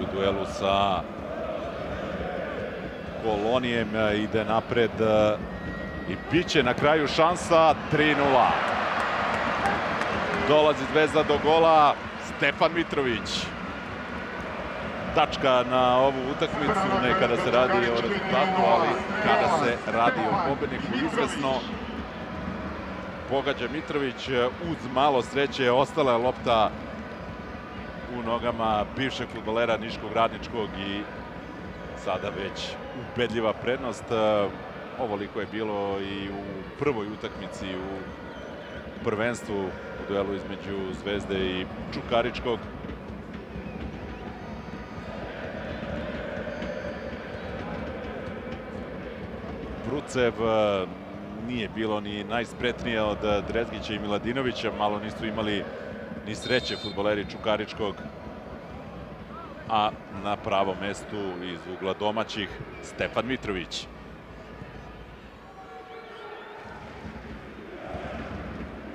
u duelu sa Kolonijem ide napred i biće na kraju šansa 3-0. Dolazi Zvezda do gola, Stefan Mitrović. Tačka na ovu utakmicu, ne kada se radi o rezultatu, ali kada se radi o pobedniku izvesno. Pogađa Mitrović, uz malo sreće ostala je lopta u nogama bivšeg futbolera Niškog radničkog i sada već ubedljiva prednost. Ovoliko je bilo i u prvoj utakmici u prvenstvu u duelu između Zvezde i Čukaričkog. Brucev nije bilo ni najspretnije od Drezgića i Miladinovića, malo nisu imali ni sreće futboleri Čukaričkog, a na pravom mestu iz ugla domaćih Stefan Mitrović.